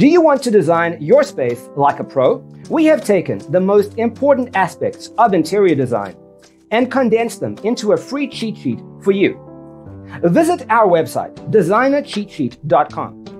Do you want to design your space like a pro? We have taken the most important aspects of interior design and condensed them into a free cheat sheet for you. Visit our website, designercheatsheet.com.